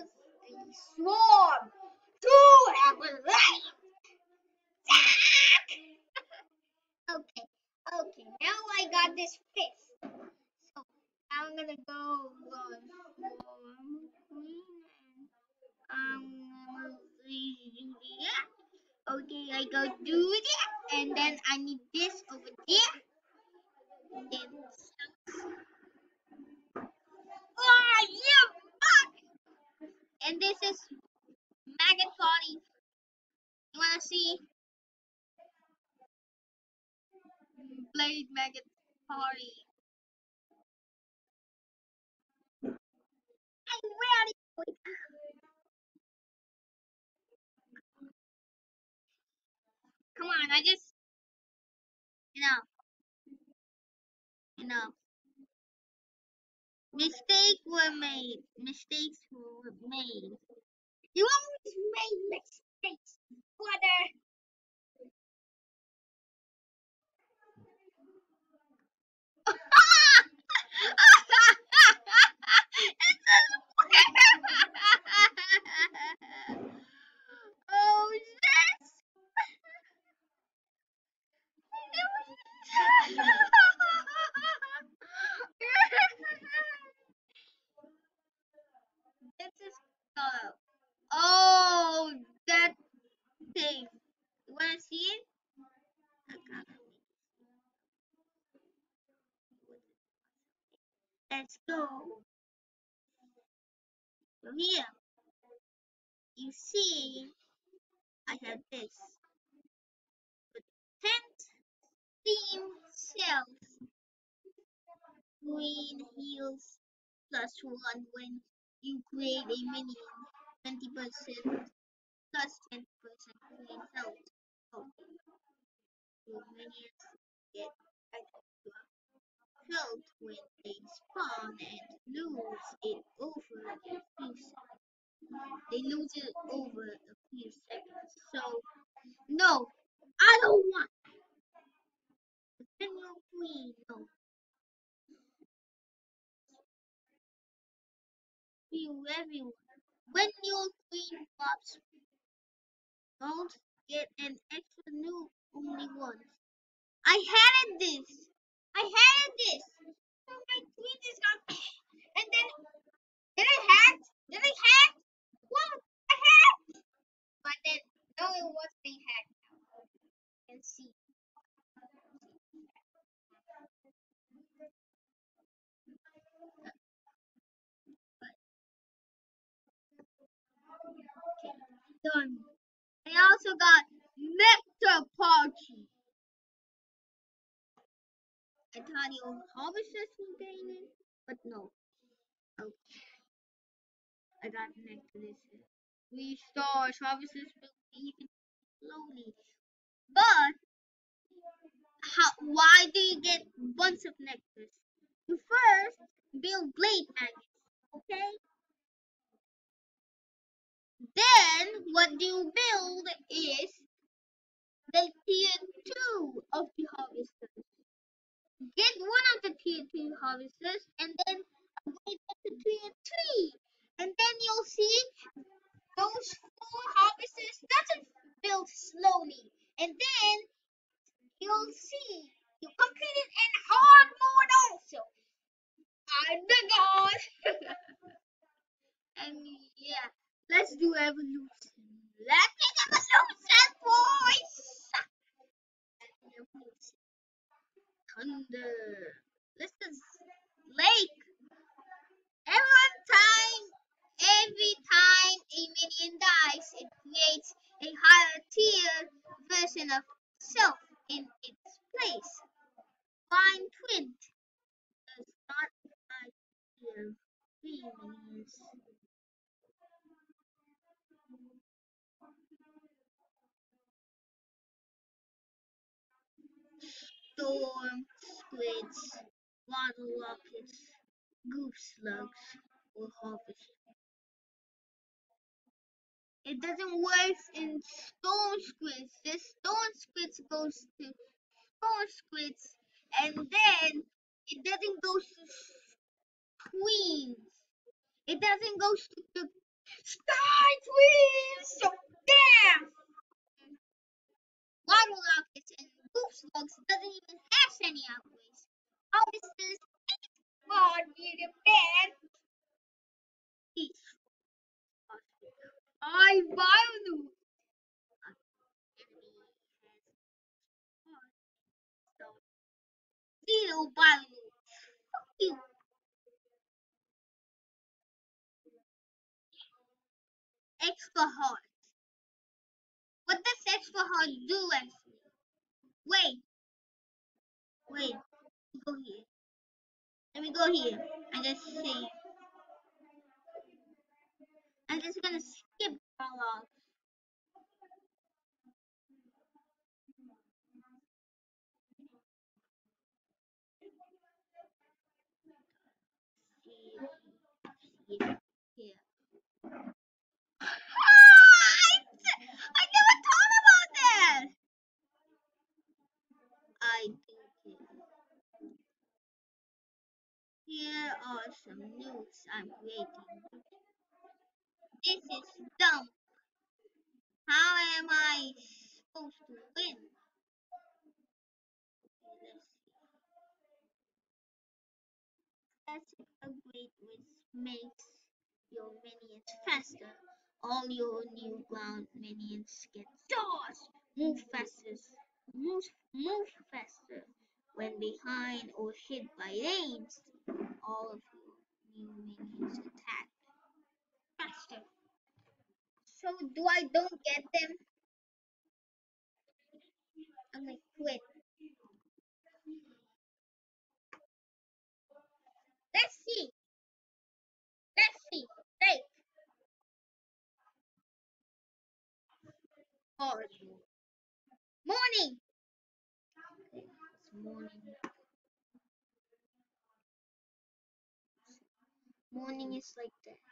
the swarm to have a light. okay, okay, now I got this fist. So now I'm gonna go on swarm queen and. Okay, I go do that, and then I need this over there. And then Oh, yeah, fuck! And this is maggot body. You wanna see? Blade maggot party. I'm ready. Come on, I just, you know, you know, mistakes were made. Mistakes were made. You always made mistakes, brother. oh shit! this is uh, oh that thing. You wanna see it? Let's go. So here, you see, I have this. With tent theme shells. Green heals plus one when you create a minion. Twenty percent plus plus twenty percent green health. Oh, your minions get extra when they spawn and lose it over a few seconds. They lose it over a few seconds. So, no, I don't want. Defend queen, no. You everyone. When your queen pops, don't get an extra new only once. I hated this. I hated this. So my queen is gone. And then, did I hack? Did I hack? What? I hacked. But then, no, it wasn't a hack. You can see. Done. I also got I thought you harvesters will it, but no. Okay. I got nectar this year. Three stars, harvesters will even slowly. But how why do you get bunch of nectars? You first build blade maggots, okay? Then what do you build is the tier two of the harvesters. Get one of the two harvesters and then upgrade up to tier three. And then you'll see those four harvesters doesn't build slowly. And then you'll see you complete it in hard mode also. I'm the god. and yeah, let's do evolution. Let's get evolution, boys. Evolution. Thunder. Let's just lake. Every time, every time a minion dies, it creates a higher tier of in its place. Fine Twin does not. Storm squids, water rockets, goof slugs, or harvest. It doesn't work in storm squids. The storm squids goes to storm squids, and then it doesn't go to queens. It doesn't go to the Sky Dream! So damn! Water rockets and slugs doesn't even have any outways. I value. zero value. Fuck you. Extra hard. What does extra hard do actually? Wait. Wait. Go here. Let me go here I just see. I'm just gonna skip Ah, I, I never thought about that. I think. Here are some notes I'm creating. This is dumb. How am I supposed to win? Okay, let's see. Upgrade which makes your minions faster. All your new ground minions get jaws. Move faster. Move, move faster. When behind or hit by ranged, all of your new minions attack faster. So do I don't get them? I'm like quit. Let's see. Let's see. Hey. Oh, morning. Okay, morning. Morning is like that.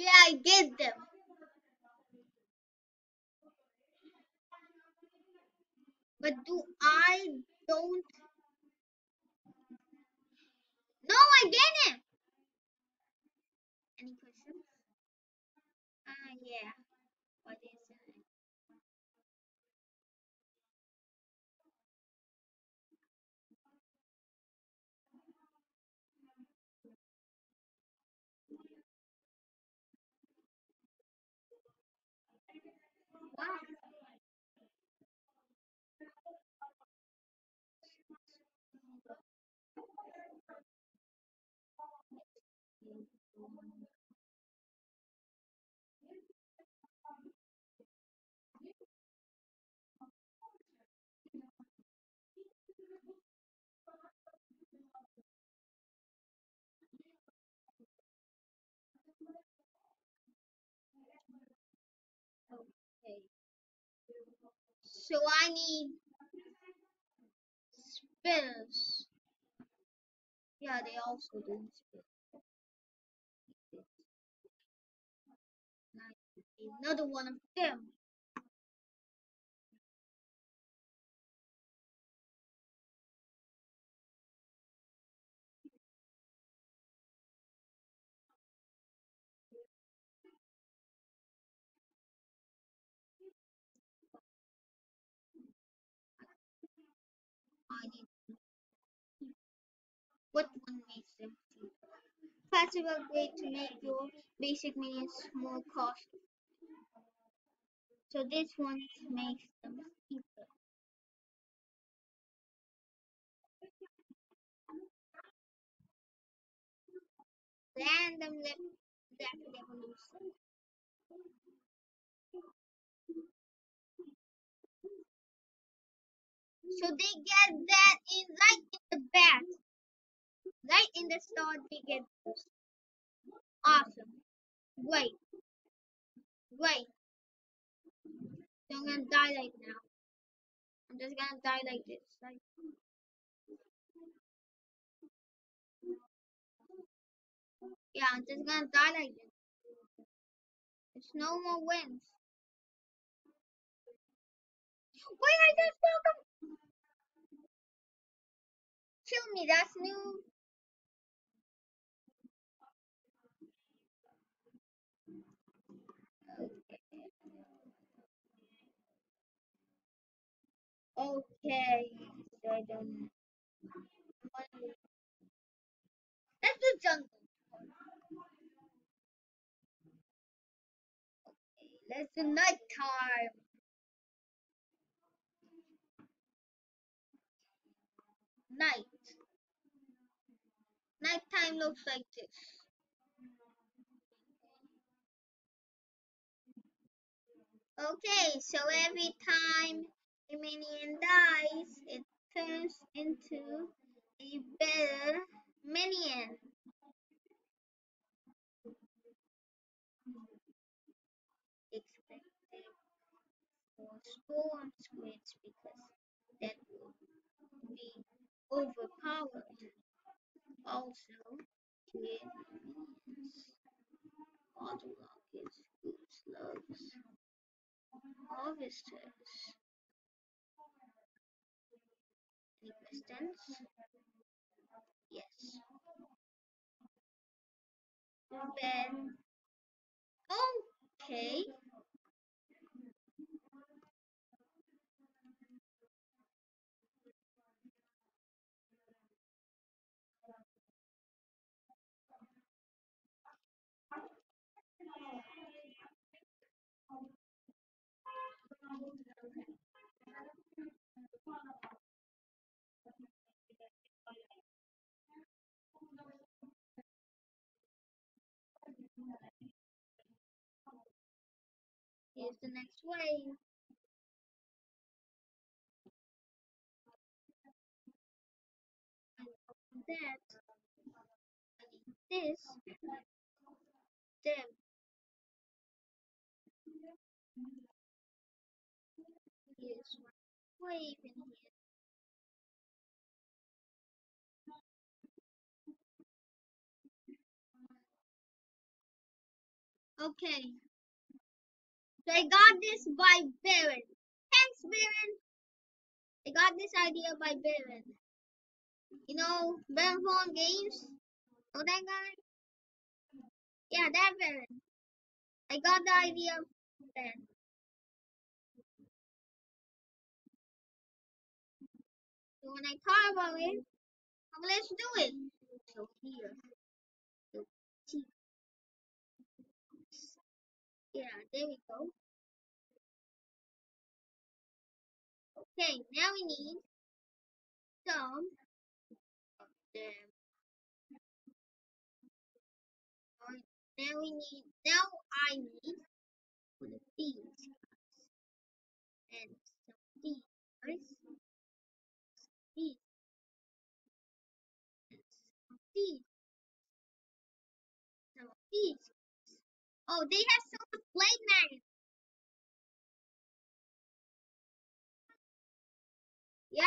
Yeah, I get them. But do I don't? No, I get Wow. So I need spells. Yeah, they also do spells. Another one of them. What one makes cheaper? Passive upgrade to make your basic minions more cost. So this one makes them cheaper. Random rapid evolution. So they get that in right in the back. Right in the start they get this. Awesome. Great. Great. So I'm gonna die like now. I'm just gonna die like this. Like yeah, I'm just gonna die like this. There's no more wins. Wait, I just broke him! Kill me, that's new. Okay, so I don't Let's do jungle. Let's do nighttime. Night. Nighttime looks like this. Okay, so every time minion dies, it turns into a better minion. Expected for storm squids because that will be overpowered. Also, create minions. Auto rockets, food slugs, harvesters. Questions? Yes. Then, okay. Here's the next wave. That. This. Here's one wave in here. Okay. I got this by Baron. Thanks, Baron. I got this idea by Baron. You know, Baron Phone Games? Know that guy? Yeah, that Baron. I got the idea then. So when I thought about it, well, let's do it. So here. Yeah, there we go. Okay, now we need some them. Now we need, now I need for the bees and some bees. Bees. Some bees. Some. Oh, they have so much blade maggots. Yeah.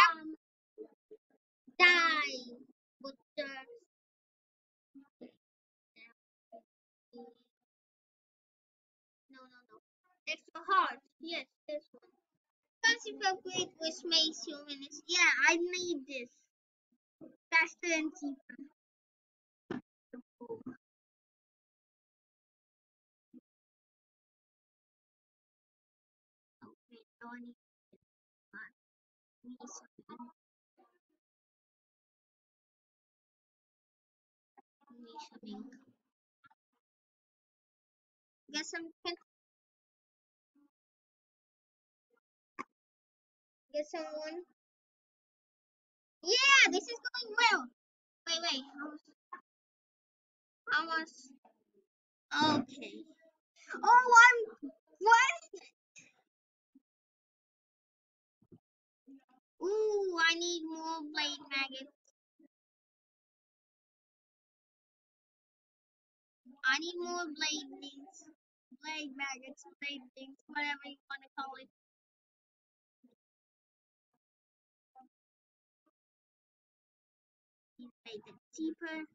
Die. But no, no, no. Extra hard. Yes, this one. Fancy upgrade which makes two minutes. Yeah, I need this. Faster and cheaper. Okay, now I need I need. I need some. Get. Get someone. Yeah, this is going well. Wait, wait. How much? How much? Okay. Oh, I'm I need more blade maggots. I need more blade things. Blade maggots, blade things, whatever you want to call it. You make it cheaper.